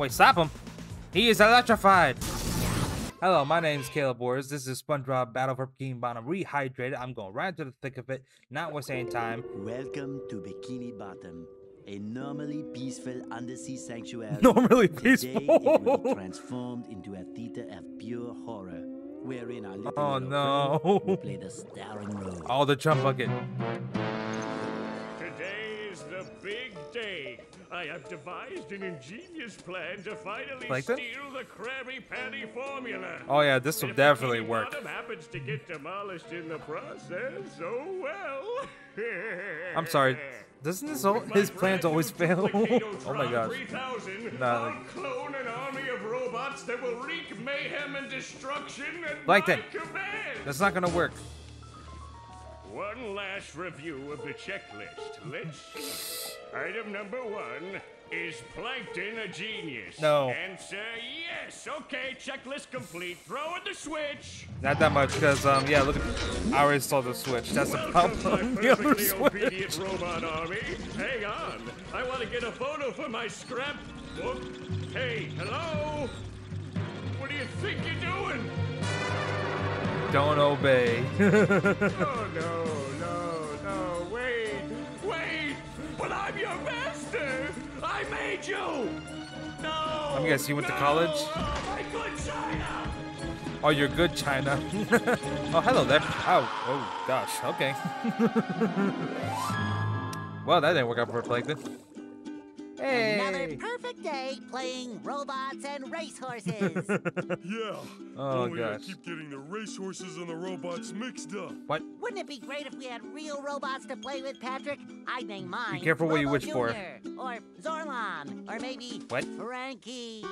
Wait, stop him. He is electrified. Hello, my name is Caleb Wars. This is SpongeBob Battle for Bikini Bottom Rehydrated. I'm going right into the thick of it, not wasting time. Welcome to Bikini Bottom, a normally peaceful undersea sanctuary. Normally Today it will be peaceful. transformed into a theater of pure horror, wherein our little Oh, no. will play the starring role. All the chum bucket. Today is the big day. I have devised an ingenious plan to finally Plankton? steal the Krabby Patty formula. Oh yeah, this will definitely work. Happens to get demolished in the process, oh well. I'm sorry. Doesn't his al- With my his plans always fail? Oh my gosh. 3000, Nah, like- clone an army of robots that will wreak mayhem and destruction at Plankton. my command. That's not gonna work. One last review of the checklist. Let's. Item number one is Plankton a genius? No. Answer yes. Okay, checklist complete. Throw in the switch. Not that much, because um yeah, look at I already saw the switch. That's Welcome, problem. my The other perfectly obedient switch. robot army. Hang on. I want to get a photo for my scrapbook. Hey, hello? What do you think you're doing? Don't obey. Oh, no, no, no, wait, wait! But I'm your master! I made you! No! I'm guessing you went to college? Oh, my good China! oh, you're good, China. oh, hello there. Oh, oh gosh. Okay. well, that didn't work out for Plankton. Another perfect day playing robots and racehorses. Yeah. Oh, Only I keep getting the racehorses and the robots mixed up. What? Wouldn't it be great if we had real robots to play with, Patrick? I'd name mine. Be careful what you Robo wish for. Junior, Or Zorlon. Or maybe What? Frankie.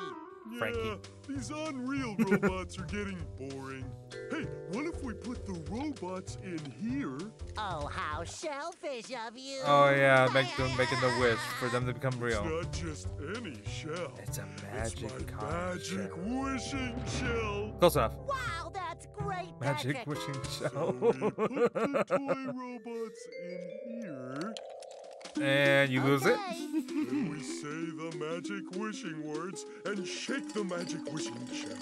Frankie. Yeah, these unreal robots are getting boring. Hey, what if we put the robots in here? Oh, how shellfish of you. Oh yeah, make them making the wish for them to become real. It's real. not just any shell. It's a It's magic my magic shell. wishing shell. Close enough. Wow, that's great, Magic Patrick. wishing So shell. we put the toy robots in here, and you lose it. Okay. we say the magic wishing words and shake the magic wishing shell.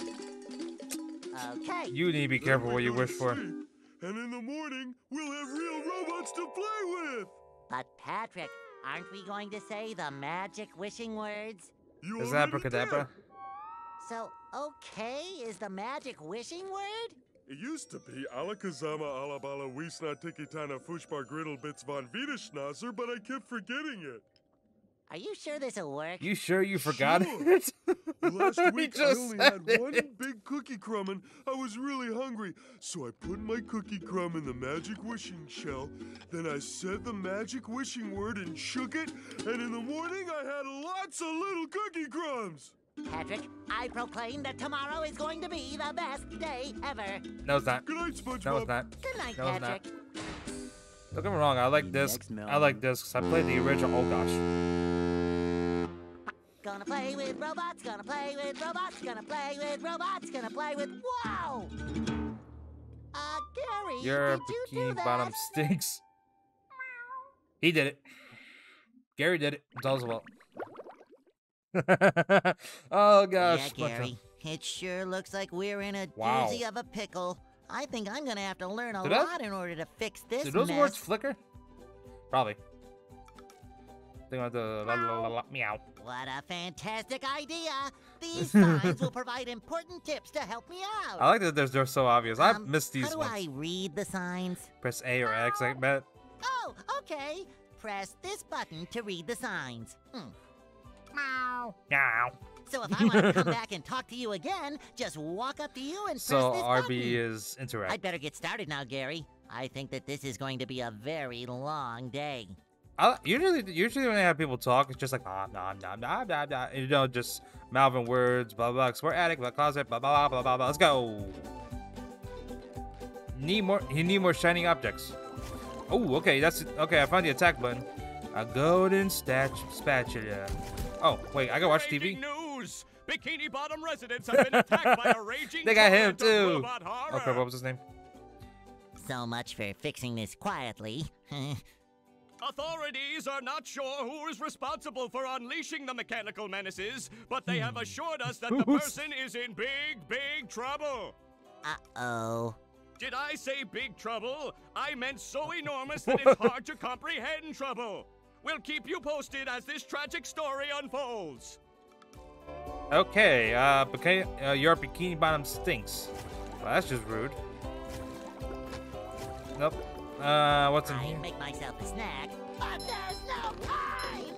Okay. You need to be careful what you wish for. sleep, And in the morning, we'll have real robots to play with. But, Patrick, aren't we going to say the magic wishing words? You Is already that abracadabra? So, okay is the magic wishing word? Did. It used to be Alakazama Alabala Wiesna Tikitana Fushbar Griddle Bits von Wiederschnauzer, but I kept forgetting it. Are you sure this'll work? You sure you forgot Sure. it? Last He week I just only said had one big cookie crumb and I was really hungry. So I put my cookie crumb in the magic wishing shell. Then I said the magic wishing word and shook it. And in the morning I had lots of little cookie crumbs. Patrick, I proclaim that tomorrow is going to be the best day ever. No, it's not. Good night, SpongeBob. No, it's not. Good night, No, it's not. Patrick. Don't get me wrong. I like The this. I like morning. this because I played the original. Oh gosh. Gonna play with robots, gonna play with robots, gonna play with robots, gonna play with. Wow! Uh, Gary, Your did you do bikini that? bottom stinks. He did it. Gary did it. It's all his fault. oh gosh. yeah, Gary. It sure looks like we're in a Wow. doozy of a pickle. I think I'm gonna have to learn a Did lot in order to fix this Do those mess. words flicker? Probably. Think about the la, la, la, meow. What a fantastic idea! These signs will provide important tips to help me out. I like that they're, they're so obvious. I've Um, missed these How do ones. I read the signs? Press A or X, I bet. Oh, okay. Press this button to read the signs. Hmm. Meow. Meow. So if I want to come back and talk to you again, just walk up to you and So press this RB button. is interact. I'd better get started now, Gary. I think that this is going to be a very long day. I, usually, usually when I have people talk, it's just like nah, nah, nah, nah, nah, nah. You know, just mouthing words, blah blah. Swear attic, blah closet, blah blah blah blah blah. Let's go. Need more. You need more shining objects. Oh, okay. That's okay. I found the attack button. A golden statue spatula. Oh, wait. I can watch TV. news! Bikini Bottom residents have been attacked by a raging They got him too. robot horror. Oh crap! What was his name? So much for fixing this quietly. Authorities are not sure who is responsible for unleashing the mechanical menaces, but they have assured us that the person is in big, big trouble. Uh-oh. Did I say big trouble? I meant so enormous that it's hard to comprehend trouble. We'll keep you posted as this tragic story unfolds. Okay, uh, bikini, uh, your bikini bottom stinks. Well, that's just rude. Nope. Uh, what's in I here? make myself a snack, but there's no time!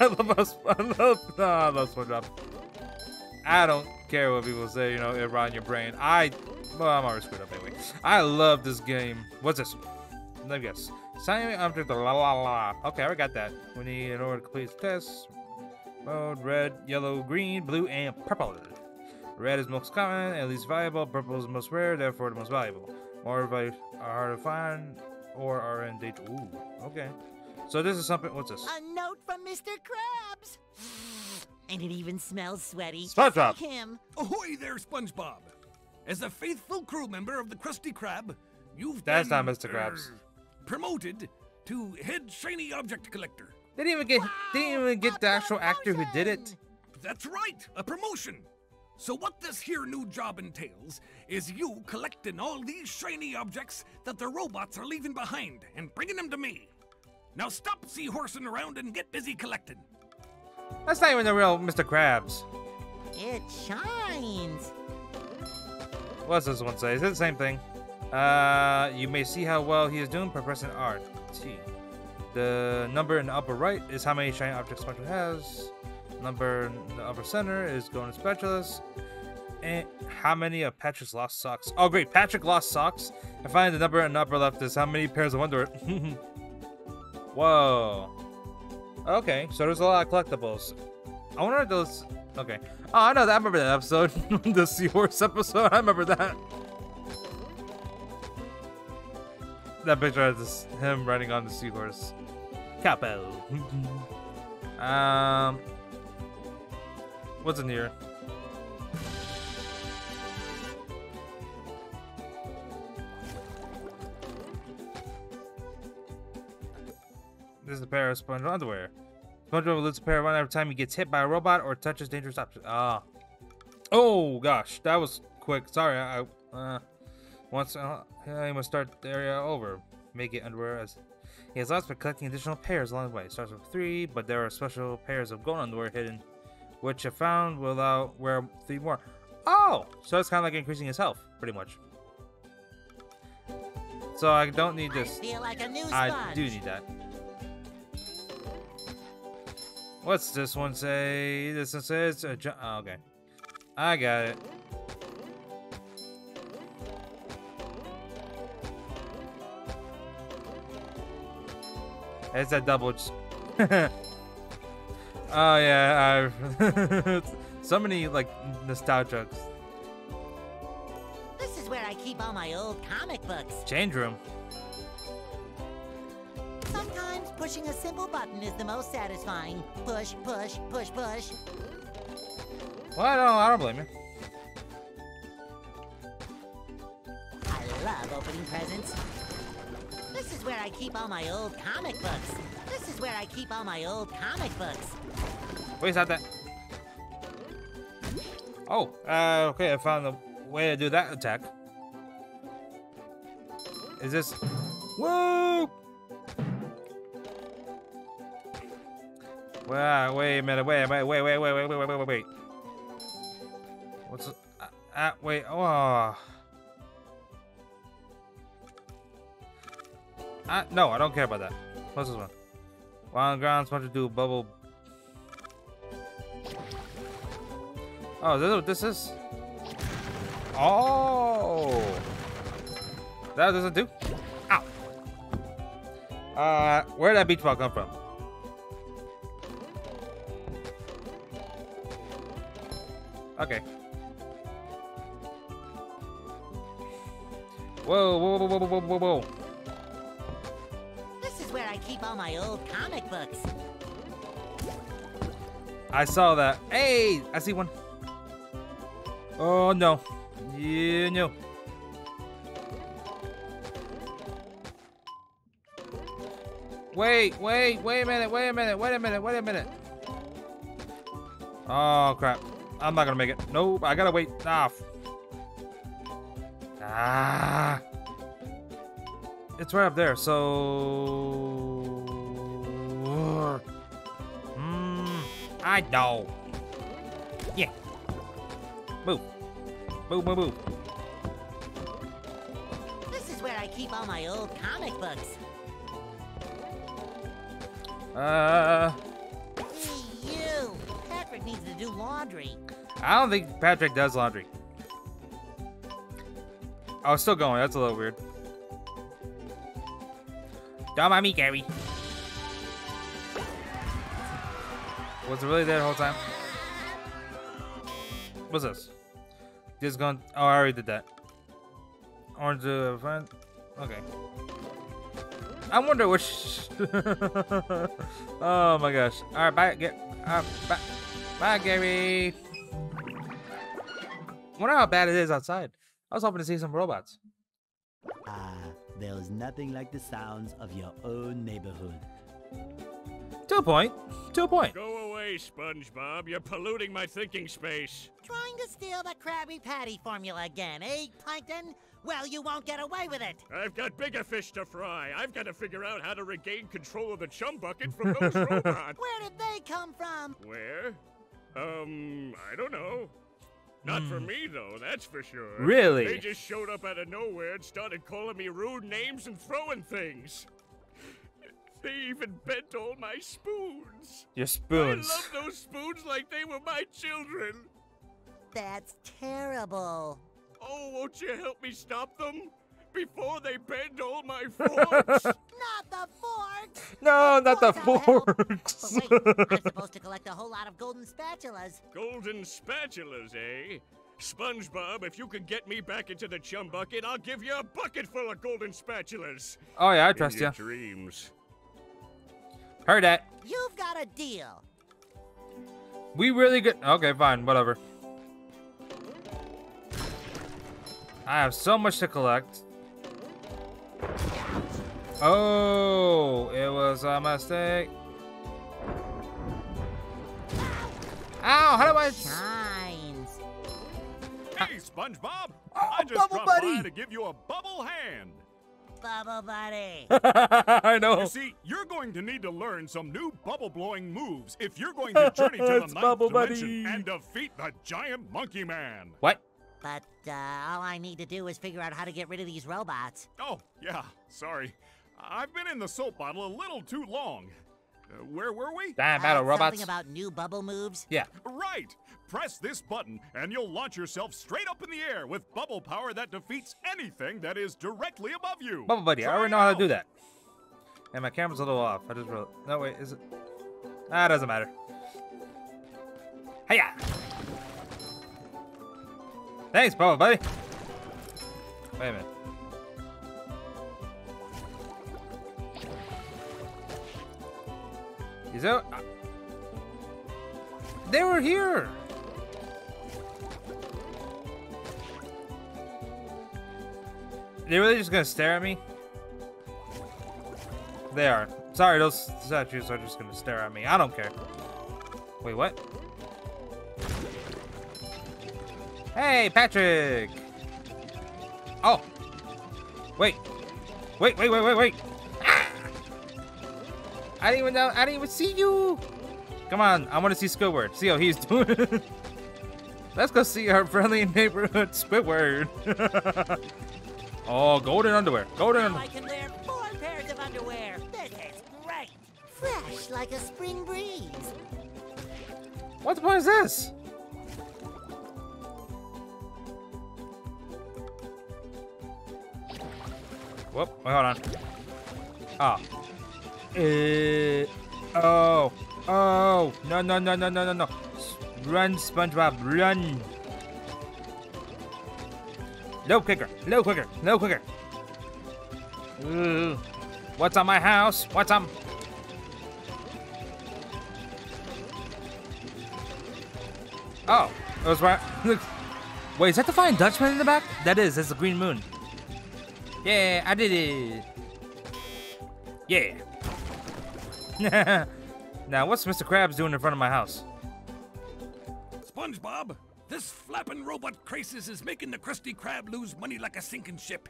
I love us. I love. No, I love SpongeBob. I don't care what people say. You know, it rot in your brain. I. Well, I'm already screwed up anyway. I love this game. What's this? Let me guess. Sign me up to the la la la. Okay, I got that. We need in order to complete the test. Mode red, yellow, green, blue, and purple. Red is most common and least valuable. Purple is the most rare, therefore the most valuable. More valuable are hard to find or are in danger. Ooh, okay. So this is something. What's this? A note from Mr. Krabs! And it even smells sweaty. just SpongeBob. like him. Ahoy there, SpongeBob! As a faithful crew member of the Krusty Krab, you've That's been, not Mr. Krabs. promoted to head shiny object collector. Didn't even get. Didn't even get the actual actor who did it. That's right, a promotion. So what this here new job entails is you collecting all these shiny objects that the robots are leaving behind and bringing them to me. Now stop seahorsing around and get busy collecting. That's not even the real Mr. Krabs. It shines. What's this one say? Is it the same thing? Uh, you may see how well he is doing by pressing R. T. The number in the upper right is how many shiny objects SpongeBob has. Number in the upper center is going to specialist. And how many of Patrick's lost socks? Oh, great. Patrick lost socks. And finally, the number in the upper left is how many pairs of underwear. Whoa. Okay, so there's a lot of collectibles. I wonder if those. Okay. Oh, I know that. I remember that episode. the Seahorse episode. I remember that. That picture this, him riding on the seahorse. Capo. um. What's in here? This is a pair of SpongeBob underwear. SpongeBob loses a pair of underwear every time he gets hit by a robot or touches dangerous objects. Ah. Oh gosh, that was quick. Sorry, I. Uh, once uh, he must start the area over. Make it underwear as he has lots for collecting additional pairs along the way. Starts with three, but there are special pairs of gold underwear hidden, which I found will allow wear three more. Oh, so it's kind of like increasing his health, pretty much. So I don't need this. I like a new. I do need that. What's this one say? This one says, uh, oh, okay. I got it. It's that double. oh yeah, so many like nostalgia This is where I keep all my old comic books. change room. Sometimes pushing a simple button is the most satisfying. Push, push, push, push. Well, I don't, I don't blame you. I love opening presents. This is where I keep all my old comic books. This is where I keep all my old comic books. Wait, is that that? Oh, uh, okay, I found the way to do that attack. Is this? Whoa! Wait, wait a minute, wait, wait, wait, wait, wait, wait, wait, wait, wait, wait. What's? Uh, uh, wait, oh. Uh, no, I don't care about that. What's this one? On ground, to do bubble Oh, is this what this is? Oh! That doesn't do? Ow! Uh, where did that beach ball come from? Okay. Whoa, whoa, whoa, whoa, whoa, whoa, whoa. Keep all my old comic books. I saw that. Hey, I see one. Oh no. Yeah, no. Wait, wait, wait a minute, wait a minute, wait a minute, wait a minute. Oh, crap. I'm not gonna make it. Nope, I gotta wait. Ah. Ah. It's right up there, so... I know. Yeah. Move. Move, move, move. This is where I keep all my old comic books. Uh, Hey, you! Patrick needs to do laundry. I don't think Patrick does laundry. Oh, it's still going. That's a little weird. Don't mind me, Gary. Was it really there the whole time? What's this? Just going. Oh, I already did that. Orange uh, friend. Okay. I wonder which. oh my gosh! All right, bye. Get. Uh, bye. Bye, Gary. Wonder how bad it is outside. I was hoping to see some robots. Ah, there's nothing like the sounds of your own neighborhood. To a point. To a point. Go away, SpongeBob. You're polluting my thinking space. Trying to steal the Krabby Patty formula again, eh, Plankton? Well, you won't get away with it. I've got bigger fish to fry. I've got to figure out how to regain control of the chum bucket from those robots. Where did they come from? Where? Um, I don't know. Not for me, though, that's for sure. Really? They just showed up out of nowhere and started calling me rude names and throwing things. They even bent all my spoons. Your spoons. I love those spoons like they were my children. That's terrible. Oh, won't you help me stop them? Before they bend all my forks? Not the fork! No, not the course I'll forks. But wait, I'm supposed to collect a whole lot of golden spatulas. Golden spatulas, eh? SpongeBob, if you can get me back into the chum bucket, I'll give you a bucket full of golden spatulas. oh yeah, I In trust your you. dreams. Heard that. You've got a deal. We really good. Okay, fine, whatever. I have so much to collect. Oh, it was a mistake. Ow, how do I... Shines. Hey, SpongeBob! Oh, I just Bubble dropped Buddy! by to give you a bubble hand. Bubble Buddy. I know. You see, you're going to need to learn some new bubble blowing moves if you're going to journey to the ninth Bubble dimension Buddy. and defeat the giant monkey man. What? But uh, all I need to do is figure out how to get rid of these robots. Oh, yeah, sorry. I've been in the soap bottle a little too long. Uh, where were we? Damn, Uh, battle robots. Something about new bubble moves. Yeah. Right! Press this button, and you'll launch yourself straight up in the air with bubble power that defeats anything that is directly above you. Bubble Buddy, I already it know how to do that. And my camera's a little off. I just realized. No, wait, is it? Nah, it doesn't matter. Hiya! Thanks, Bubble Buddy. Wait a minute. Is that? They were here. They really just gonna stare at me? They are. Sorry, those statues are just gonna stare at me. I don't care. Wait, what? Hey, Patrick! Oh! Wait. Wait, wait, wait, wait, wait! I didn't even know. I didn't even see you! Come on, I want to see Squidward. See how he's doing. Let's go see our friendly neighborhood Squidward. oh, golden underwear. Golden Now underwear. I can wear four pairs of underwear. This is great. Fresh like a spring breeze. What the point is this? Whoop, wait, hold on. Ah. Uh, oh. Oh. No, no, no, no, no, no, no. Run, SpongeBob, run. No quicker, no quicker, no quicker. Ooh. What's on my house? What's on... Oh, it was right. Wait, is that the Flying Dutchman in the back? That is. That's the Green Moon. Yeah, I did it. Yeah. now, what's Mr. Krabs doing in front of my house? SpongeBob, this flapping robot crisis is making the Krusty Krab lose money like a sinking ship.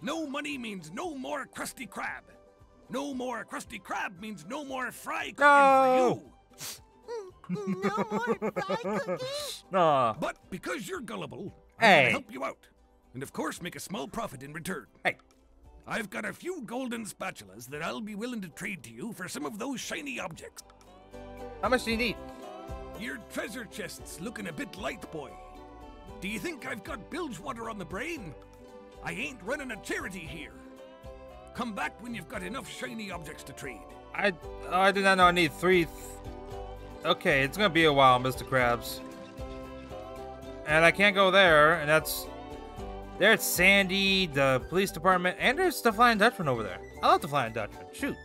No money means no more Krusty Krab. No more Krusty Krab means no more fry cooking No. for you. no more fried cookies? Aw. But because you're gullible, I'm Hey. gonna help you out. And of course make a small profit in return. Hey. I've got a few golden spatulas that I'll be willing to trade to you for some of those shiny objects. How much do you need? Your treasure chest's looking a bit light, boy. Do you think I've got bilge water on the brain? I ain't running a charity here. Come back when you've got enough shiny objects to trade. I oh, I did not know I need three. Th okay, it's gonna be a while, Mr. Krabs. And I can't go there, and that's there's Sandy, the police department, and there's the Flying Dutchman over there. I love the Flying Dutchman. Shoot.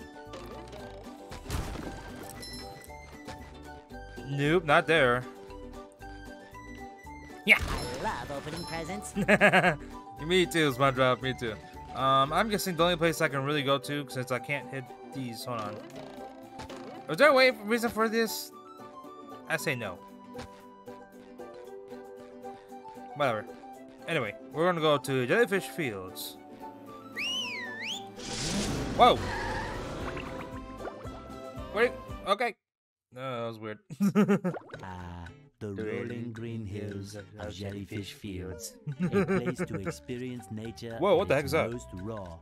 Nope, not there. Yeah. I love opening presents. me too, SpongeBob. Me too. Um, I'm guessing the only place I can really go to, since I can't hit these. Hold on. Was there a way reason for this? I say no. Whatever. Anyway, we're gonna go to Jellyfish Fields. Whoa! Wait. Okay. No, that was weird. Ah, the rolling green hills of Jellyfish Fields. a place to experience nature Whoa, what the heck is that? most raw,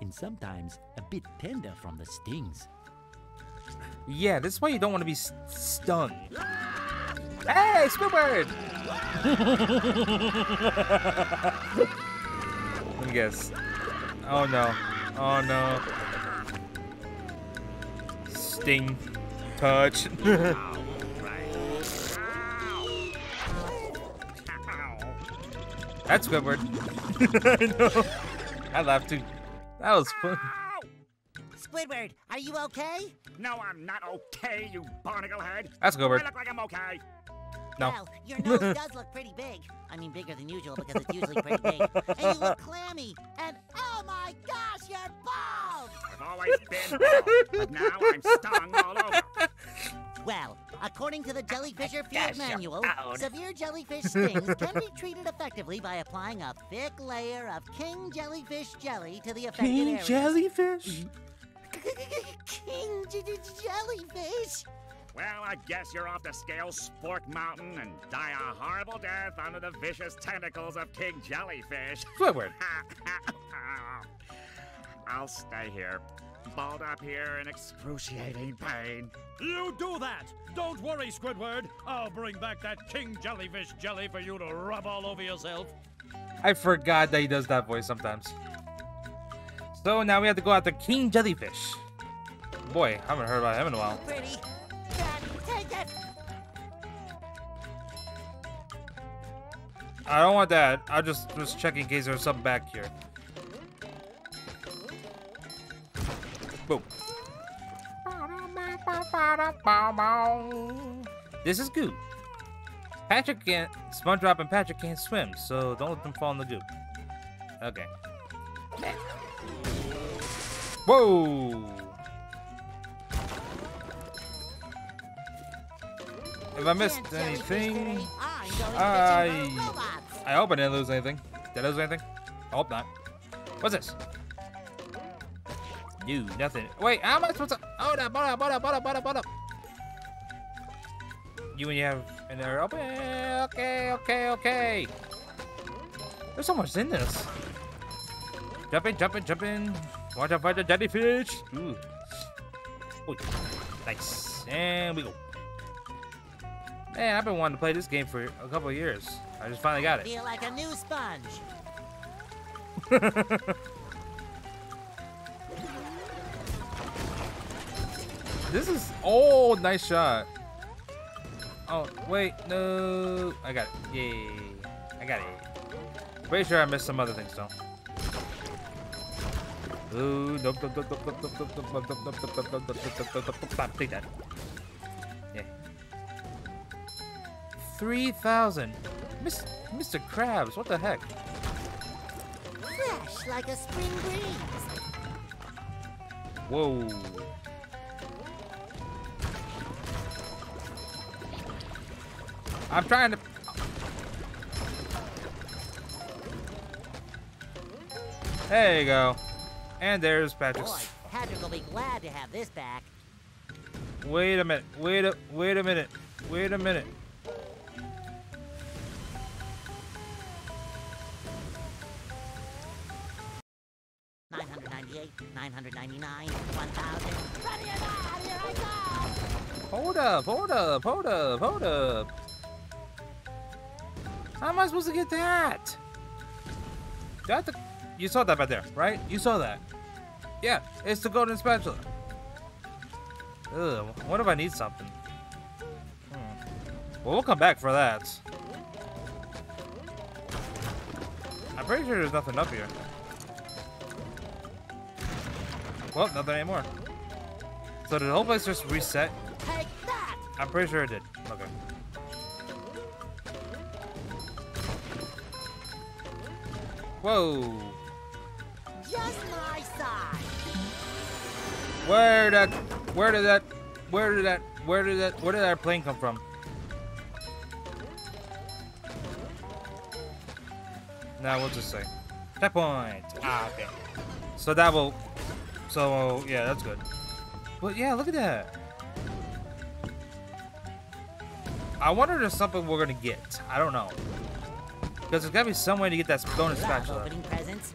and sometimes a bit tender from the stings. Yeah, this is why you don't want to be s- stung. Hey, Squidward! Let me guess. Oh no. Oh no. Sting. Touch. That's Squidward. I know. I laughed too. That was fun. Squidward, are you okay? No, I'm not okay, you barnacle head. That's Squidward. I look like I'm okay. No. Well, your nose does look pretty big. I mean, bigger than usual because it's usually pretty big. And you look clammy. And oh my gosh, you're bald! I've always been bald, but now I'm stung all over. Well, according to the Jellyfisher Field Manual, severe jellyfish stings can be treated effectively by applying a thick layer of king jellyfish jelly to the affected King area. jellyfish? king j- j- jellyfish? Well, I guess you're off to scale Spork Mountain and die a horrible death under the vicious tentacles of King Jellyfish. Squidward. I'll stay here, balled up here in excruciating pain. You do that! Don't worry, Squidward. I'll bring back that king jellyfish jelly for you to rub all over yourself. I forgot that he does that voice sometimes. So now we have to go after King Jellyfish. Boy, I haven't heard about him in a while. Pretty. I don't want that. I'll just just checking in case there's something back here. Boom. This is goop. Patrick can't. SpongeBob and Patrick can't swim, so don't let them fall in the goop. Okay. Whoa! If I missed anything, today. I'm going I- fishing for robots. I hope I didn't lose anything. Did I lose anything? I hope not. What's this? No, nothing. Wait, how am I supposed to? Hold up, hold up, hold up, hold. You and you have in there. Open. Okay, okay, okay. There's so much in this. Jump in, jump in, jump in. Watch out for the jellyfish. Ooh. Ooh. Nice. And we go. Man, I've been wanting to play this game for a couple years. I just finally got it. Feel like a new sponge. This is oh nice shot. Oh wait, no. I got it. Yay. I got it. Pretty sure I missed some other things though. Ooh, nope, nope, nope, nope, nope, nope, nope, nope, nope, nope, nope, nope, nope, nope, nope, nope, nope, nope, Take that. Yeah. Three thousand. Miss, Mr. Krabs, what the heck? Fresh like a spring breeze. Whoa. I'm trying to... There you go. And there's Patrick. Boy, Patrick will be glad to have this back. Wait a minute. Wait a wait a minute. Wait a minute. Hold up, hold up. How am I supposed to get that? Do I have to... You saw that back there, right? You saw that. Yeah, it's the golden spatula. Ugh, what if I need something? Hmm. Well, we'll come back for that. I'm pretty sure there's nothing up here. Well, nothing anymore. So did the whole place just reset? I'm pretty sure it did. Okay. Whoa. Just my size. Where that where did that where did that where did that where did that plane come from? Now we'll just say. Checkpoint. Ah, okay. So that will so yeah, that's good. But yeah, look at that. I wonder if there's something we're gonna get. I don't know. Because there's gotta be some way to get that bonus spatula. opening presents.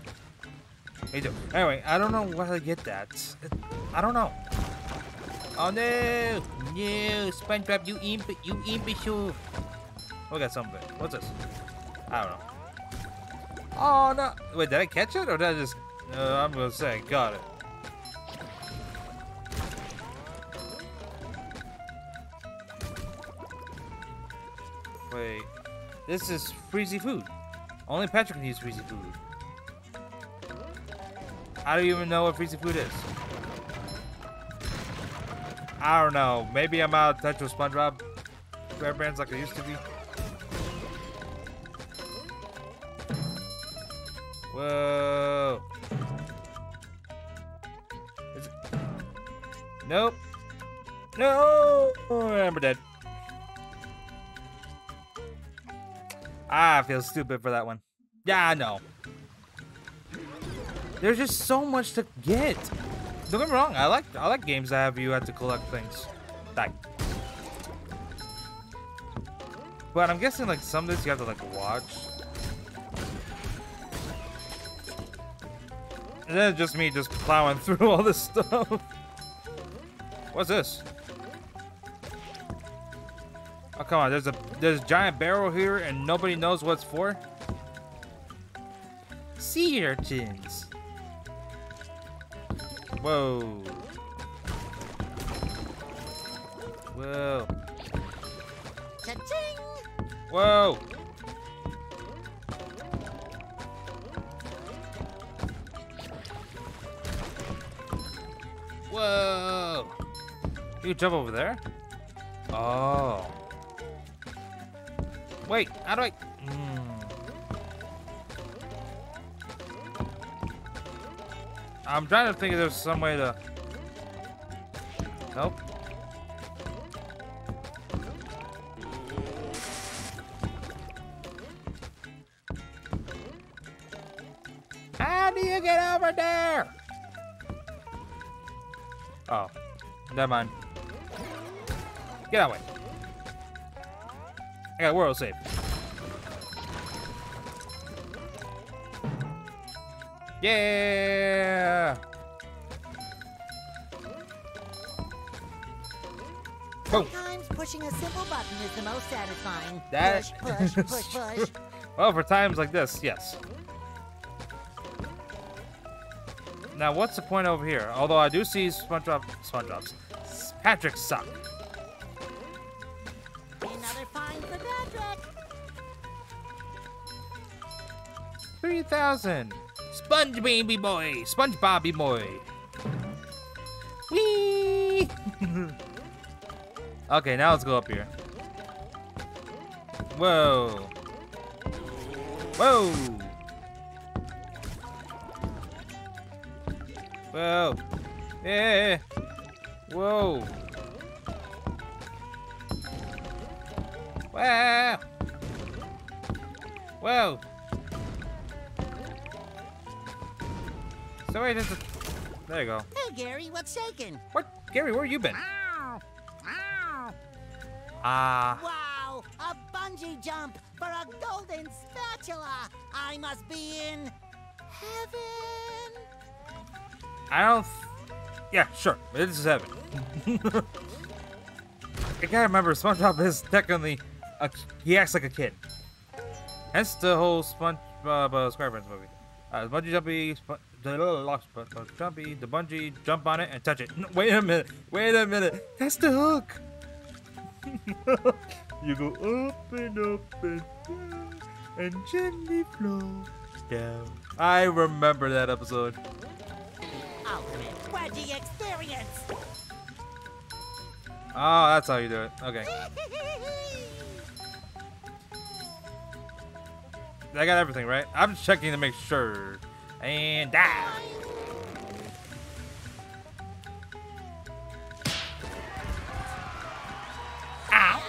Me too. Anyway, I don't know why I get that. It- I don't know. Oh no! No, SpongeBob, you imp, you imbecile! We got something. What's this? I don't know. Oh no! Wait, did I catch it or did I just? Uh, I'm gonna say, I got it. Wait, this is freezy food. Only Patrick can use freezy food. I don't even know what freezy food is. I don't know. Maybe I'm out of touch with SpongeBob SquarePants like I used to be. Whoa. Nope. No. I'm dead. Ah, I feel stupid for that one. Yeah, I know. There's just so much to get. Don't get me wrong. I like I like games that have you have to collect things. Like. But I'm guessing like some of this you have to like watch. And then it's just me just plowing through all this stuff. What's this? Oh come on, there's a there's a giant barrel here and nobody knows what's for. Sea urchins. Whoa. Whoa. Whoa. Whoa. You jump over there? Oh. Wait, how do I... Hmm. I'm trying to think if there's some way to... Nope. How do you get over there? Oh, never mind. Get that way. I got world save. Yeah. Boom. Sometimes pushing a simple button is the most satisfying. That- Push, push, push, push. Well, for times like this, yes. Now, what's the point over here? Although I do see SpongeBob, SpongeBob's, Patrick suck. 3,000. Sponge baby boy. Sponge Bobby boy. Whee! okay, now let's go up here. Whoa. Whoa. Whoa. Yeah. Whoa. Wow. Whoa. So wait, this is... There you go. Hey, Gary, what's shaking? What? Gary, where you been? Ow! Ow! Ah. Wow! A bungee jump for a golden spatula! I must be in heaven! I don't... Yeah, sure. This is heaven. I gotta remember, SpongeBob is technically... A, he acts like a kid. Hence the whole SpongeBob uh, SquarePants movie. Uh, bungee jumpy, sp the little lock, but sp jumpy, the bungee, jump on it and touch it. No, wait a minute, wait a minute. That's the hook. you go up and up and down and gently flow down. I remember that episode. Ultimate wedgie experience! Oh, that's how you do it. Okay. I got everything, right? I'm just checking to make sure. And die. Ow.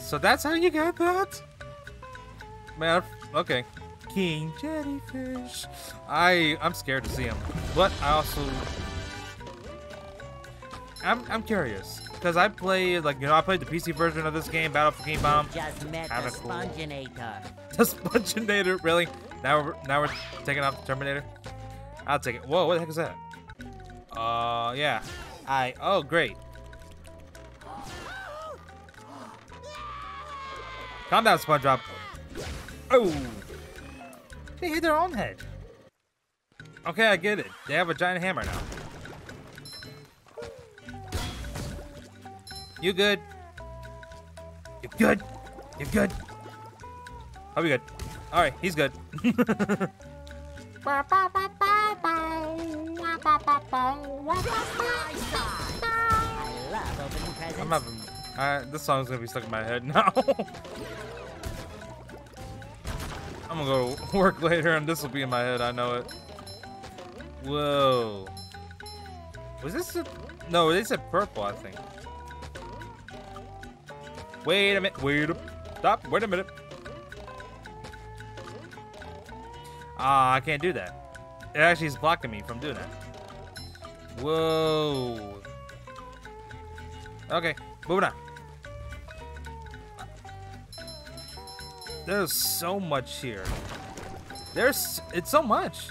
So that's how you got that? Man, okay. King Jellyfish. I I'm scared to see him. But I also I'm I'm curious. Because I played like you know I played the PC version of this game, Battle for Bikini Bottom. Just met Kinda the cool. Sponginator. The Sponginator, really? Now we're now we're taking off the Terminator. I'll take it. Whoa, what the heck is that? Uh, yeah. I. Oh, great. Calm down, SpongeBob. Oh, they hit their own head. Okay, I get it. They have a giant hammer now. You good? You good? You good? Are we good? All right, he's good. I'm having. Uh, this song's gonna be stuck in my head now. I'm gonna go work later and this will be in my head. I know it. Whoa. Was this a. No, they said purple, I think. Wait a minute. Wait a. Stop. Wait a minute. Ah, I can't do that. It actually is blocking me from doing that. Whoa. Okay, moving on. There's so much here. There's, it's so much.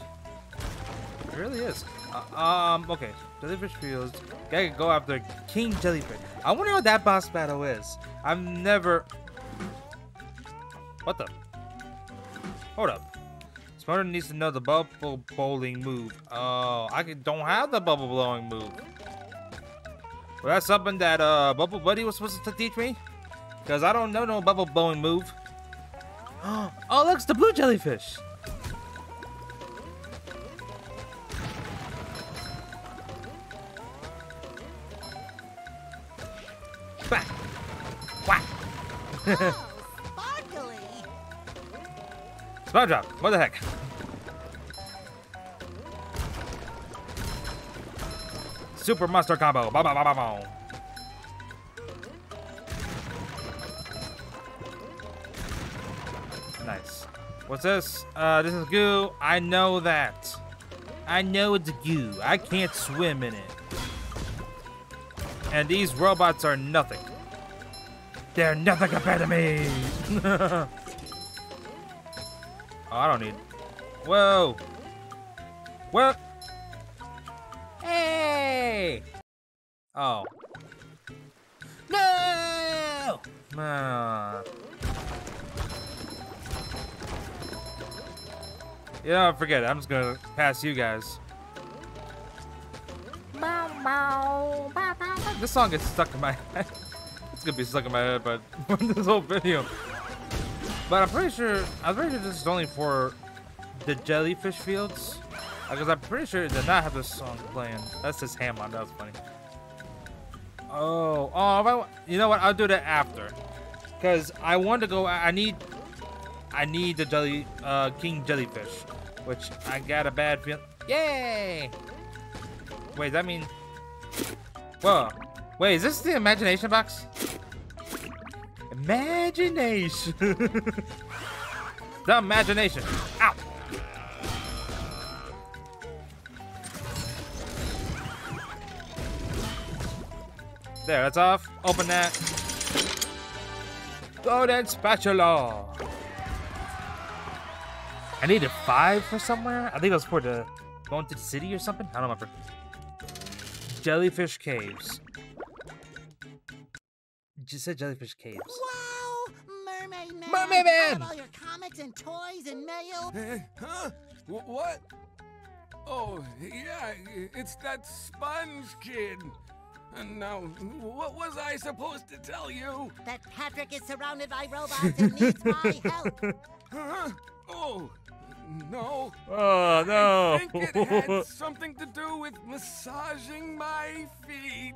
It really is. Uh, um, okay. Jellyfish Fields. Gotta go after King Jellyfish. I wonder what that boss battle is. I've never. What the? Hold up. Smarter needs to know the bubble bowling move. Oh, I don't have the bubble blowing move. Well, that's something that uh Bubble Buddy was supposed to teach me. Cause I don't know no bubble blowing move. Oh, look, it's the blue jellyfish. Whack. Whack. SpongeBob, what the heck? Super Monster Combo. Ba ba ba ba ba. Nice. What's this? Uh, this is goo. I know that. I know it's goo. I can't swim in it. And these robots are nothing. They're nothing compared to me. oh, I don't need. Whoa. What? Hey. Oh. No. Ah. Yeah, forget it. I'm just gonna pass you guys. This song gets stuck in my head. It's gonna be stuck in my head, but this whole video. But I'm pretty sure I'm pretty sure this is only for the jellyfish fields. Because I'm pretty sure it did not have this song playing. That's just ham on. That was funny. Oh, oh, I, you know what? I'll do that after. Cause I want to go. I need, I need the jelly, uh, king jellyfish, which I got a bad feel. Yay! Wait, that mean? Whoa. Wait, is this the imagination box? Imagination. the imagination. Ow. There, that's off. Open that. Golden spatula. I needed five for somewhere. I think it was for the going to the city or something. I don't remember. Jellyfish caves. Just said jellyfish caves. Wow! Mermaid Man! Mermaid I Man! have all your comics and toys and mail. Eh, huh? Wh- what? Oh, yeah, it's that sponge kid. And now, what was I supposed to tell you? That Patrick is surrounded by robots and needs my help. Huh? Oh, no. Oh no. I think it had something to do with massaging my feet.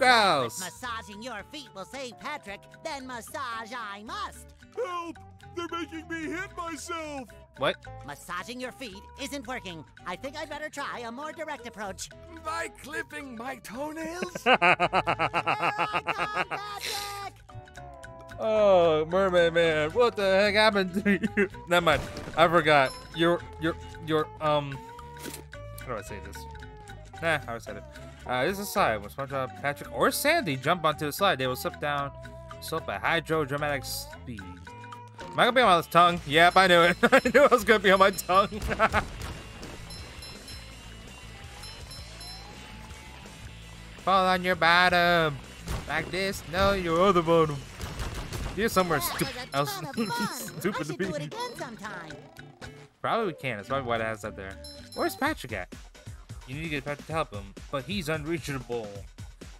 Gross. Massaging your feet will save Patrick, then massage I must. Help! They're making me hit myself! What? Massaging your feet isn't working. I think I'd better try a more direct approach. By clipping my toenails? Here I come, Patrick! oh, mermaid man, what the heck happened to you? Never mind. I forgot. You're, you're, you're, um. How do I say this? Nah, how I already said it. Uh, this is a slide. When SpongeBob, Patrick, or Sandy jump onto the slide, they will slip down, slope at hydrodramatic speed. Am I gonna be on my tongue? Yep, I knew it. I knew I was gonna be on my tongue. Fall on your bottom. Like this. No, your other bottom. You're somewhere That stupid. else stupid to be. do it again sometime. Probably we can. That's probably why it has that there. Where's Patrick at? You need to get Patrick to help him, but he's unreachable.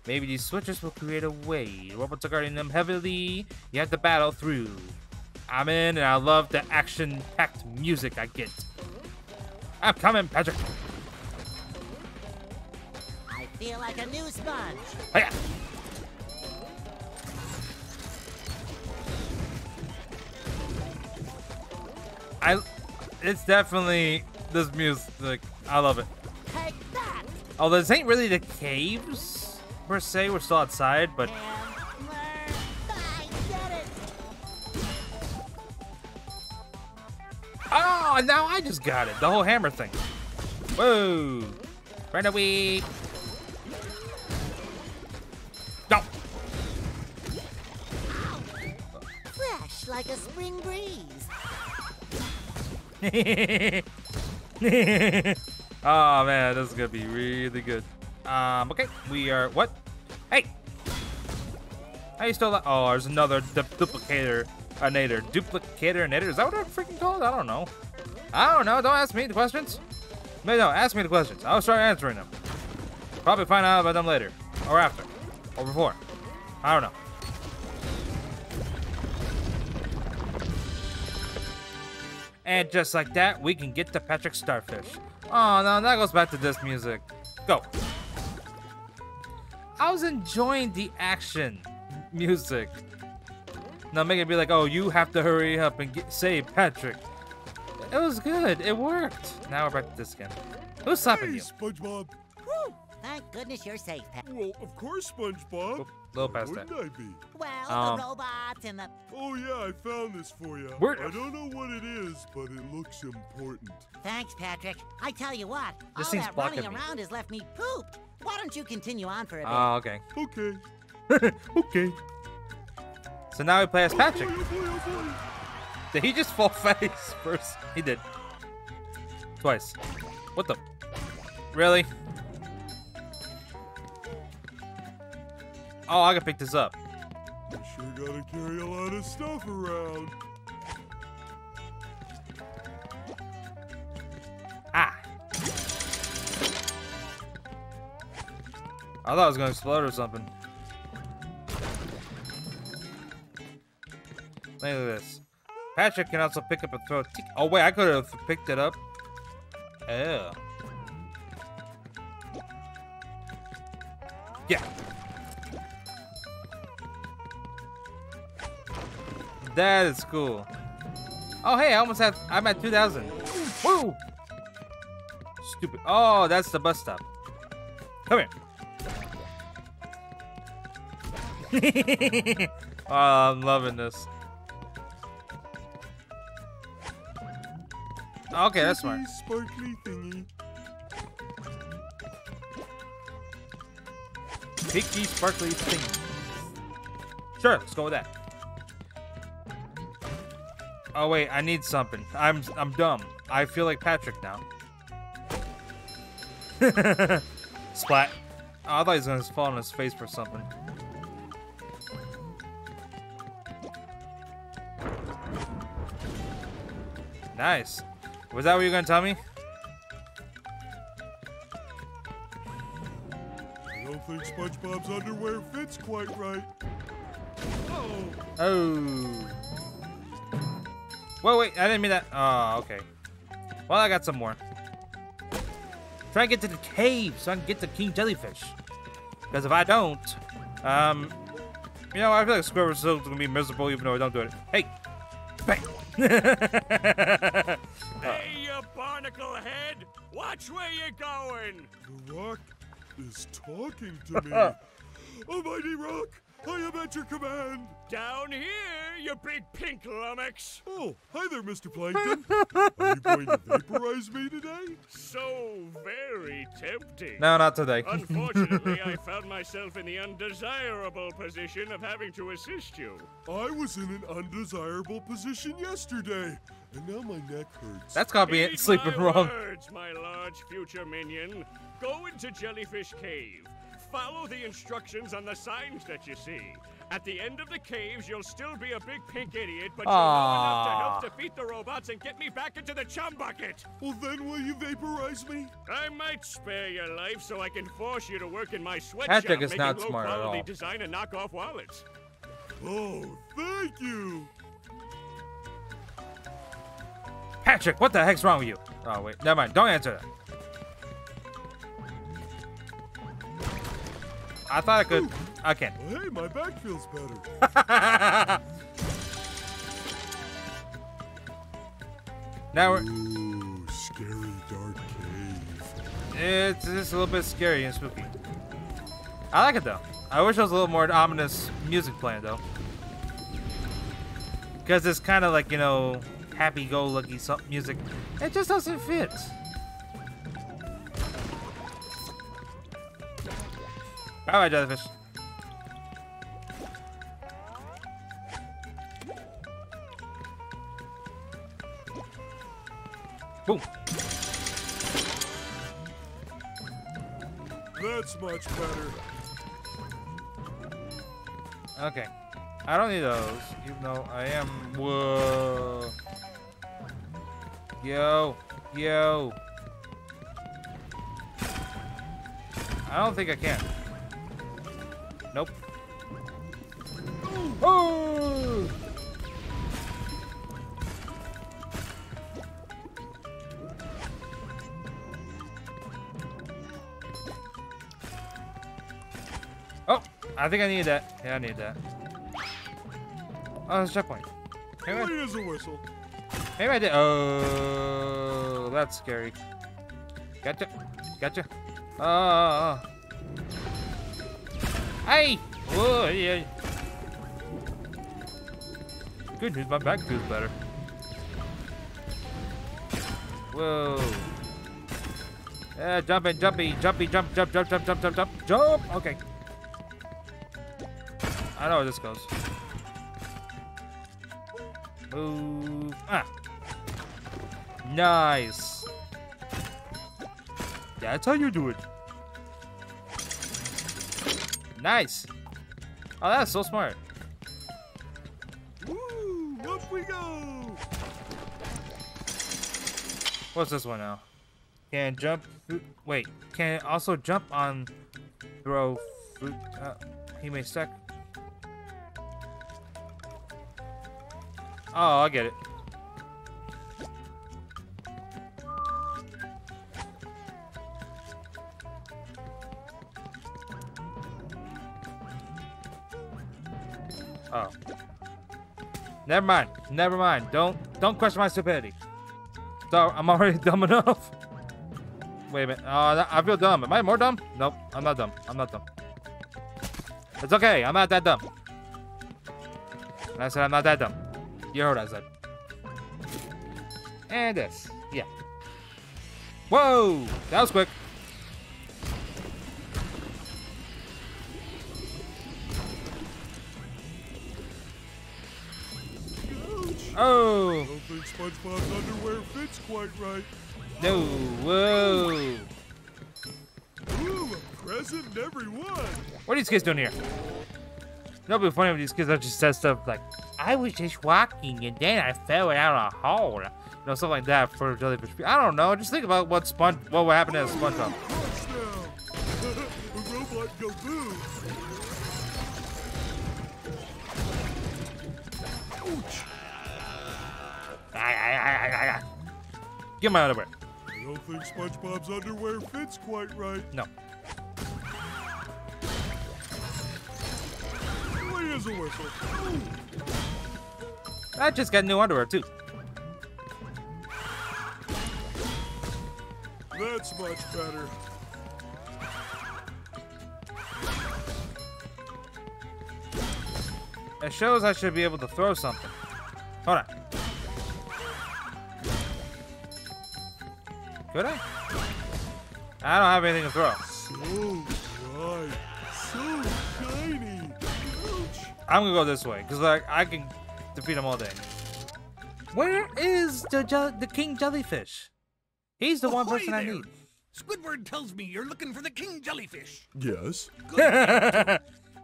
Maybe these switches will create a way. Robots are guarding them heavily. You have to battle through. I'm in, and I love the action-packed music I get. I'm coming, Patrick. I feel like a new sponge. Hiya. I, it's definitely this music. I love it. Although this ain't really the caves per se. We're still outside, but oh, And learn. I get it! oh, now I just got it. The whole hammer thing. Whoa! Run away! No. Fresh like a spring breeze. oh man, this is gonna be really good. Um, okay, we are what? Hey, how you still? Oh, there's another du- duplicator, a nader, duplicator, nader. Is that what they're freaking called? I don't know. I don't know. Don't ask me the questions. No, no, ask me the questions. I'll start answering them. Probably find out about them later, or after, or before. I don't know. And just like that, we can get to Patrick Starfish. Oh no, that goes back to this music. Go. I was enjoying the action music. Now make it be like, oh, you have to hurry up and get, save Patrick. It was good. It worked. Now we're back to this again. Who's stopping Hey, you? SpongeBob. Whew! Thank goodness you're safe, Pat. Well, of course, SpongeBob. Oop, little past Wouldn't that. I be? Well, Um, the robots and the. Oh yeah, I found this for you. Where- I don't know what it is, but it looks important. Thanks, Patrick. I tell you what, This all thing's that running blocking me. around has left me pooped. Why don't you continue on for a bit? Oh, okay. Okay. okay. So now we play as Patrick. Oh boy, oh boy, oh boy. Did he just fall face first? He did. Twice. What the? Really? Oh, I can pick this up. You sure gotta carry a lot of stuff around. Ah. I thought it was gonna explode or something. Look at this. Patrick can also pick up and throw. Oh wait, I could have picked it up. Oh. That is cool. Oh hey, I almost have. I'm at 2,000. Woo! Stupid. Oh, that's the bus stop. Come here. Oh, I'm loving this. Okay, that's smart. Sparkly thingy. Picky, sparkly thingy. Sure, let's go with that. Oh wait, I need something. I'm I'm dumb. I feel like Patrick now. Splat. Oh, I thought he was gonna fall on his face for something. Nice. Was that what you were gonna tell me? I don't think SpongeBob's underwear fits quite right. Oh, Oh. Wait, wait, I didn't mean that. Oh, okay. Well, I got some more. Try and get to the cave so I can get to King Jellyfish. Because if I don't, um, you know, I feel like Squidward's still gonna be miserable even though I don't do it. Hey! Bang! Hey, you barnacle head! Watch where you're going! the rock is talking to me. Almighty Rock, I am at your command. Down here, you big pink lummox! Oh, hi there, Mr. Plankton. Are you going to vaporize me today? So very tempting. no, not today. Unfortunately, I found myself in the undesirable position of having to assist you. I was in an undesirable position yesterday, and now my neck hurts. That's called being Heed sleeping my wrong. Words, my large future minion. Go into Jellyfish Cave. Follow the instructions on the signs that you see. At the end of the caves, you'll still be a big pink idiot, but you'll know enough to help defeat the robots and get me back into the chum bucket. well, then will you vaporize me? I might spare your life so I can force you to work in my sweatshop Patrick is making not smart at low-quality all. design and knockoff wallets. Oh, thank you. Patrick, what the heck's wrong with you? Oh, wait, never mind. Don't answer that. I thought I could. I can't. Well, hey, my back feels better. now we're. Ooh, scary dark cave. It's just a little bit scary and spooky. I like it though. I wish there was a little more ominous music playing though. Because it's kind of like, you know, happy go lucky music. It just doesn't fit. Alright, jellyfish. Boom. That's much better. Okay. I don't need those, even though I am. Whoa. Yo. Yo. I don't think I can. I think I need that. Yeah, I need that. Oh, there's a checkpoint. Maybe I, as a whistle. maybe I did. Oh, that's scary. Gotcha. Gotcha. Oh. oh, oh. Hey! Whoa, yeah. Good news, my back feels better. Whoa. Yeah, jumping, jumpy, jumpy, jump, jump, jump, jump, jump, jump, jump, jump. Okay. I know where this goes. Move. Ah. Nice. That's how you do it. Nice. Oh, that's so smart. Woo! Up we go! What's this one now? Can jump. Wait. Can also jump on. Throw fruit. Uh, he may stack. Oh, I get it. Oh. Never mind. Never mind. Don't don't question my stupidity. I'm already dumb enough. Wait a minute. Uh, I feel dumb. Am I more dumb? Nope. I'm not dumb. I'm not dumb. It's okay. I'm not that dumb. I said I'm not that dumb. You heard what I said. And this. Yeah. Whoa! That was quick. Oh! Don't think SpongeBob's underwear fits quite right. No! Whoa! Ooh, a present in every one. What are these kids doing here? That'll be funny if these kids actually said stuff like, I was just walking and then I fell down a hole. You know, something like that for jellyfish. I don't know. Just think about what Sponge, what would happen to SpongeBob. Touchdown! a robot go boo. Ouch! Get my underwear. I don't think SpongeBob's underwear fits quite right. No. Well, here's a whistle. I just got new underwear too. That's much better. It shows I should be able to throw something. Hold on. Could I? I don't have anything to throw. So bright. So shiny. I'm gonna go this way because like I can defeat him all day. Where is the the king jellyfish? He's the one Ahoy person I need. Squidward tells me you're looking for the king jellyfish. Yes.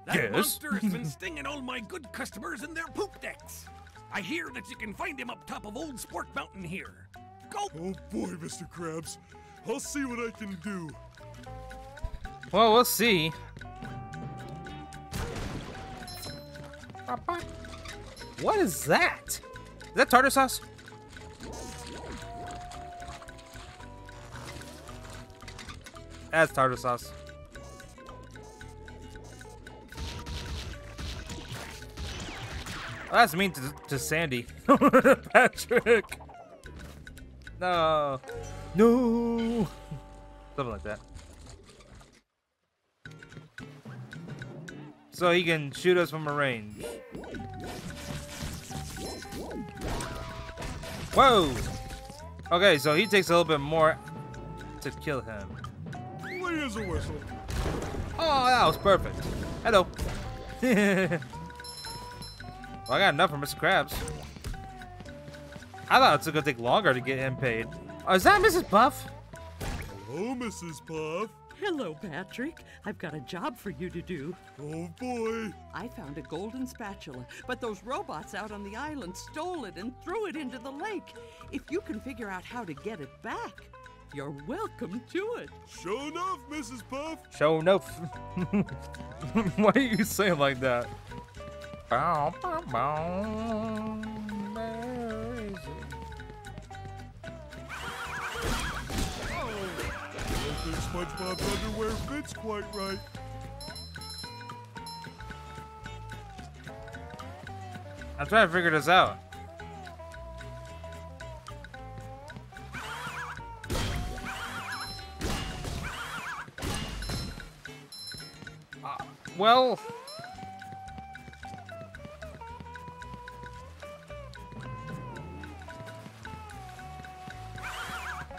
That Yes. monster has been stinging all my good customers in their poop decks. I hear that you can find him up top of Old Spork Mountain here. Go! Oh boy, Mr. Krabs. I'll see what I can do. Well, we'll see. What is that? Is that tartar sauce? That's tartar sauce. Well, that's mean to, to Sandy. Patrick. No. No. Something like that. So he can shoot us from a range. Whoa! Okay, so he takes a little bit more to kill him. Well, a whistle. Oh, that was perfect. Hello. well, I got enough for Mr. Krabs. I thought it was gonna take longer to get him paid. Oh, is that Mrs. Puff? Hello, Mrs. Puff. Hello, Patrick. I've got a job for you to do. Oh boy. I found a golden spatula, but those robots out on the island stole it and threw it into the lake. If you can figure out how to get it back, you're welcome to it. Sure enough, Mrs. Puff. Show enough. Why are you saying like that? Bow, bow, bow. SpongeBob's underwear fits quite right. I'm trying to figure this out. Uh, well,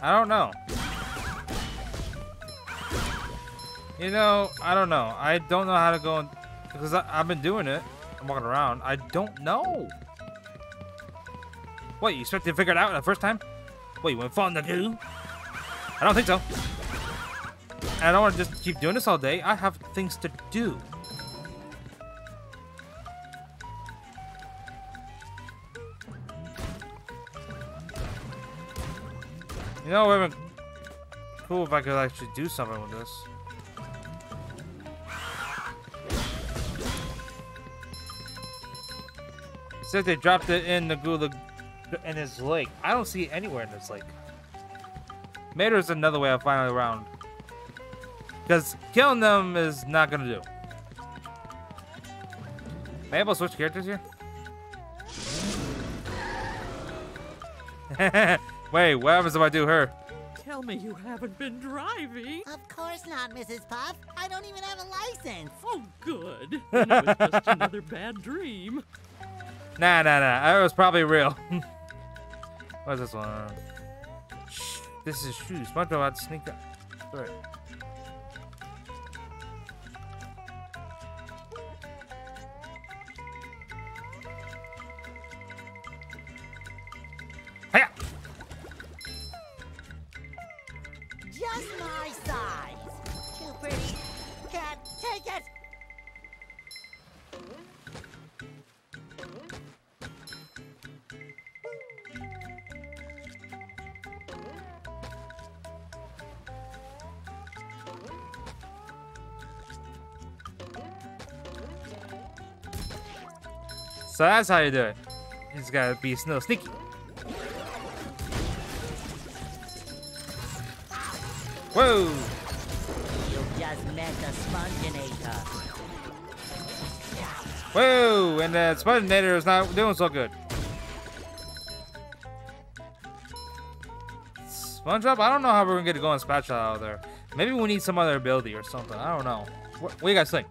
I don't know. You know, I don't know. I don't know how to go because I, I've been doing it. I'm walking around. I don't know. What, you expect to figure it out the first time? What, you went fall in the goo? I don't think so. And I don't want to just keep doing this all day. I have things to do. You know, it would have been cool if I could actually do something with this. Said they dropped it in the Gula in this lake. I don't see it anywhere in this lake. Maybe there's another way I'll find it around. Because killing them is not gonna do. Maybe I'll switch characters here? Wait, what happens if I do her? Tell me you haven't been driving. Of course not, Mrs. Puff. I don't even have a license. Oh, good. Then it was just another bad dream. Nah, nah, nah. That was probably real. What's this one? This is true. SpongeBob had to sneak up. That's how you do it. Just gotta be snow sneaky. Whoa! You just met the Sponginator. Whoa! And the Sponginator is not doing so good. SpongeBob, I don't know how we're gonna get to go on Spatula out there. Maybe we need some other ability or something. I don't know. What, what do you guys think?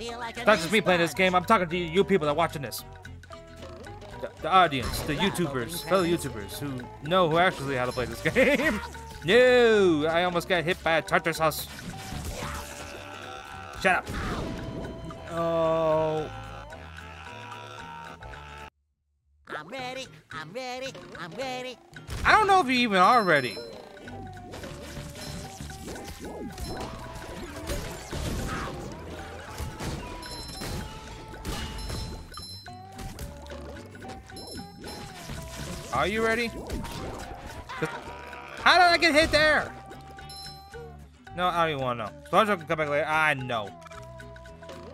Like not just me playing this game. I'm talking to you, you people that are watching this. The, the audience, the YouTubers, fellow. YouTubers who know who actually how to play this game. no, I almost got hit by a tartar sauce. Shut up. Oh, I'm ready. I'm ready. I'm ready. I don't know if you even are ready. Are you ready? How did I get hit there? No, I don't even want to know. SpongeBob can come back later. I know.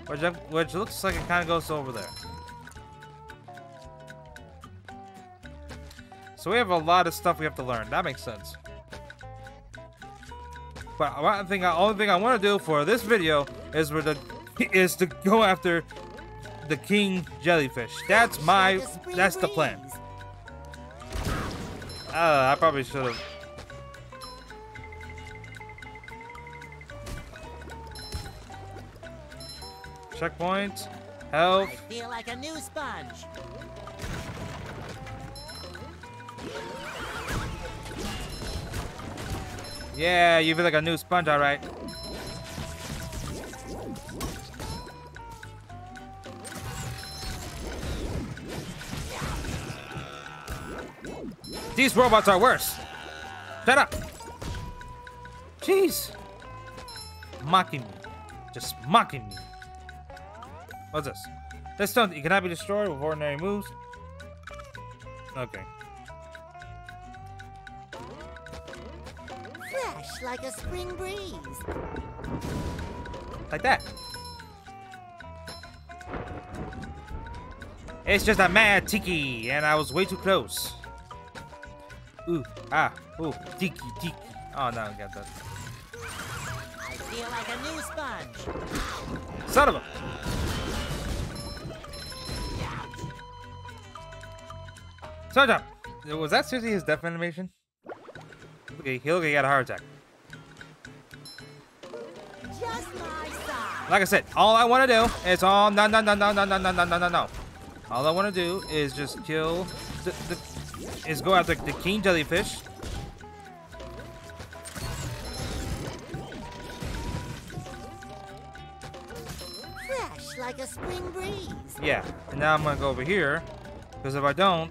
Which, which looks like it kind of goes over there. So we have a lot of stuff we have to learn. That makes sense. But one thing, I, only thing I want to do for this video is for the is to go after the king jellyfish. That's my that's the plan. Uh, I probably should have. Checkpoint. Health. I feel like a new sponge. Yeah, you feel like a new sponge, all These robots are worse. Shut up. Jeez. Mocking me. Just mocking me. What's this? This stone it cannot be destroyed with ordinary moves. Okay. Fresh like a spring breeze. Like that. It's just a mad tiki, and I was way too close. Ooh, ah, ooh, tiki, tiki. Oh, no, I got that. I feel like a new sponge. Son of a. Son of a- Was that seriously his death animation? Okay, he look like he had a heart attack. Just my. Like I said, all I want to do is all no no no no no no no no no no no. All I want to do is just kill the, the is go after the king jellyfish. Fresh like a spring breeze. Yeah, and now I'm gonna go over here because if I don't,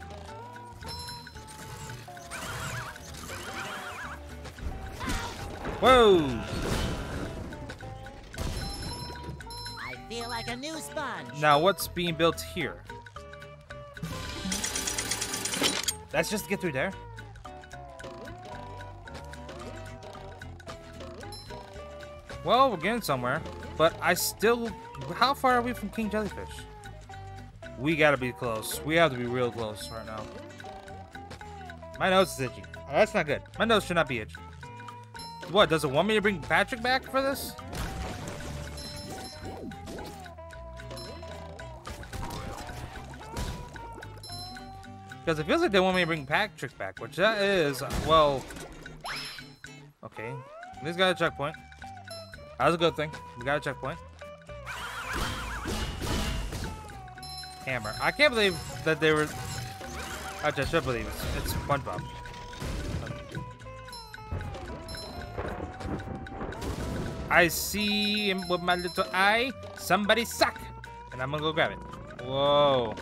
whoa! I feel like a new sponge. Now what's being built here? That's just to get through there. Well, we're getting somewhere, but I still. How far are we from King Jellyfish? We gotta be close. We have to be real close right now. My nose is itchy. Oh, that's not good. My nose should not be itchy. What, does it want me to bring Patrick back for this? Because it feels like they want me to bring Patrick back, which that is, well... Okay. Least got a checkpoint. That was a good thing. We got a checkpoint. hammer. I can't believe that they were. Actually, I should believe it's, it's SpongeBob. I see with my little eye. Somebody suck, and I'm gonna go grab it. Whoa.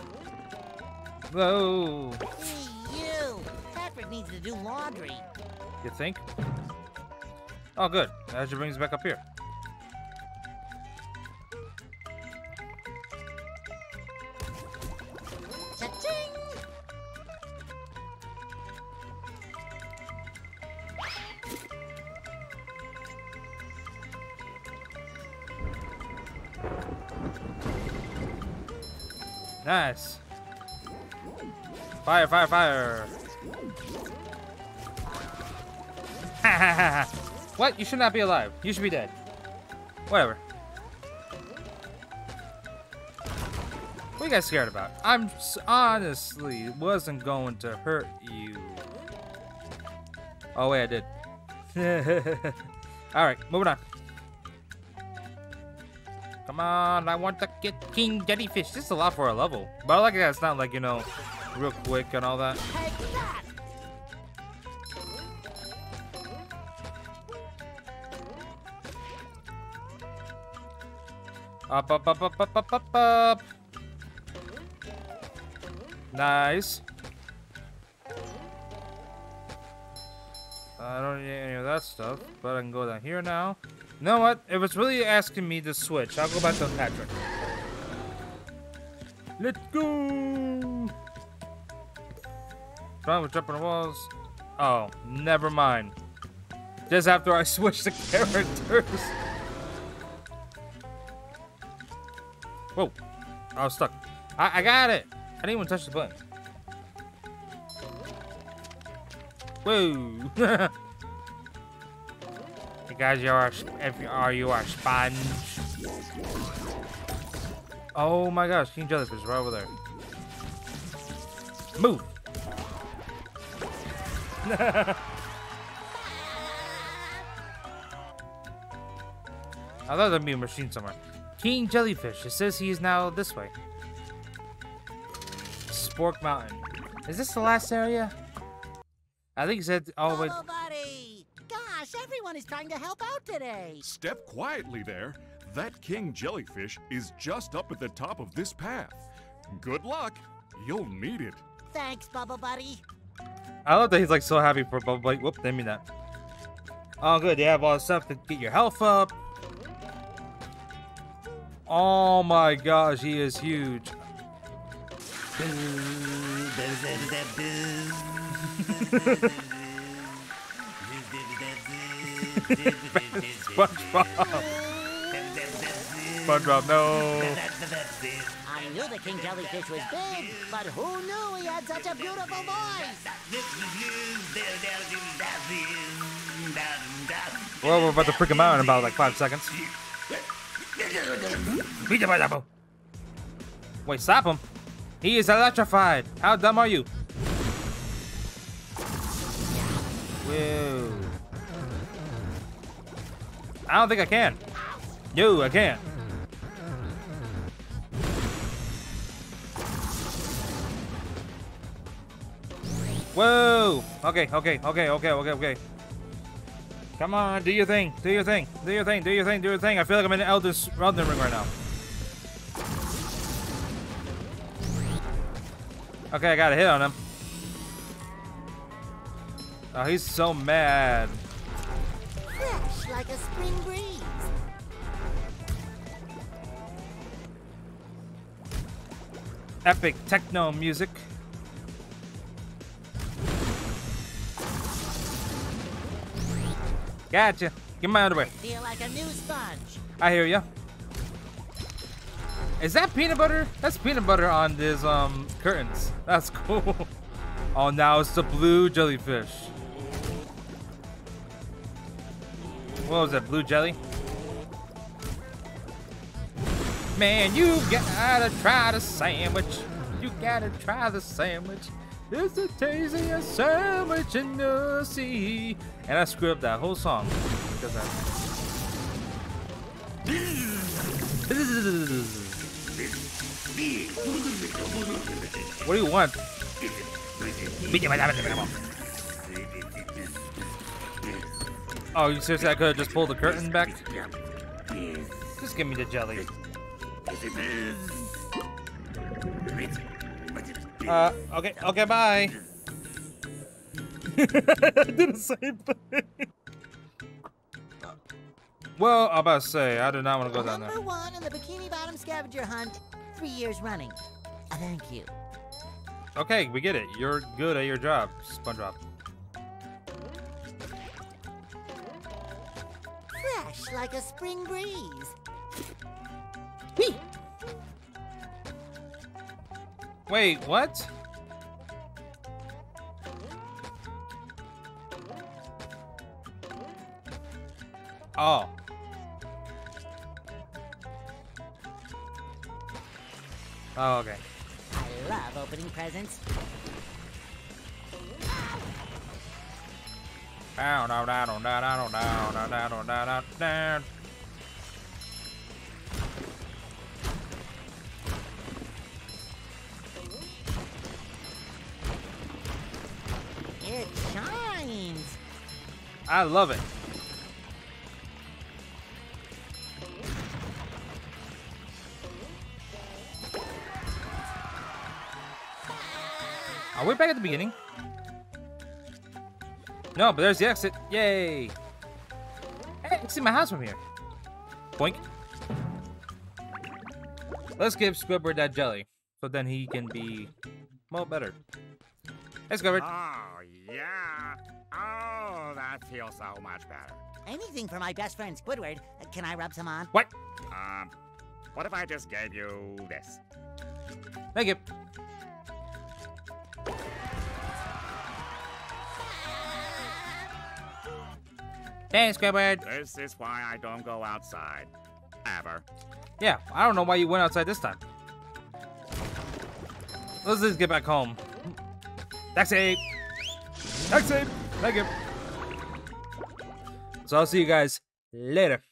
Whoa. Hey, you! Patrick needs to do laundry. You think? Oh, good. That should bring us back up here. Fire, fire, what? You should not be alive. You should be dead. Whatever. What are you guys scared about? I'm honestly wasn't going to hurt you. Oh wait, I did. All right, moving on. Come on, I want to get King Jellyfish. This is a lot for a level. But I like that it's not like, you know, real quick and all that. Up, up, up, up, up, up, up, up. Nice. I don't need any of that stuff, but I can go down here now. You know what? If it's really asking me to switch, I'll go back to Patrick. Let's go! Trying to jump on the walls. Oh, never mind. Just after I switch the characters. Whoa. I was stuck. I, I got it. I didn't even touch the button. Whoa. you guys, you are, if you are you are sponge. Oh my gosh, King Jellyfish is right over there. Move. I thought there'd be a machine somewhere. King Jellyfish. It says he is now this way. Spork Mountain. Is this the last area? I think it said all the way. Bubble Buddy! Gosh, everyone is trying to help out today. Step quietly there. That king jellyfish is just up at the top of this path. Good luck. You'll need it. Thanks, Bubble Buddy. I love that he's like so happy for Bubble Buddy. Whoop, didn't mean that. Oh, good. They have all the stuff to get your health up. Oh my gosh, he is huge. SpongeBob. SpongeBob, no. I knew the king jellyfish was big, but who knew he had such a beautiful voice? Well, we're about to freak him out in about like five seconds. Beat the pineapple. Wait, stop him. He is electrified. How dumb are you? Whoa. I don't think I can. No, I can't. Whoa. Okay, okay, okay, okay, okay, okay. Come on, do your thing, do your thing, do your thing, do your thing, do your thing. I feel like I'm in an Elden, Elden Ring right now. Okay, I got a hit on him. Oh, he's so mad. Fresh like a spring breeze. Epic techno music. Gotcha. Get my underwear. Feel like a new sponge. I hear ya. Is that peanut butter? That's peanut butter on these um curtains. That's cool. Oh, now it's the blue jellyfish. What was that? Blue jelly? Man, you gotta try the sandwich. You gotta try the sandwich. It's the tastiest sandwich in the sea. And I screwed up that whole song because I. What do you want? Oh, you seriously? I could have just pulled the curtain back? Just give me the jelly. Uh, okay, okay, bye. Did the same thing. Well, I'm about to say, I do not want to go down there. Number one in the Bikini Bottom scavenger hunt, three years running. Thank you. Okay, we get it. You're good at your job, SpongeBob. Fresh like a spring breeze. Wait, what? Oh. Oh, okay. I love opening presents. Down, down, down, down, down, down, down, down, down, down, down. It shines. I love it. Back at the beginning? No, but there's the exit. Yay! Hey, I can see my house from here. Boink. Let's give Squidward that jelly, so then he can be, well, better. Hey, Squidward. Oh, yeah. Oh, that feels so much better. Anything for my best friend Squidward. Can I rub some on? What? Um, what if I just gave you this? Thank you. Thanks, Squidward. This is why I don't go outside. Ever. Yeah, I don't know why you went outside this time. Let's just get back home. Taxi! Taxi! Thank you. So I'll see you guys later.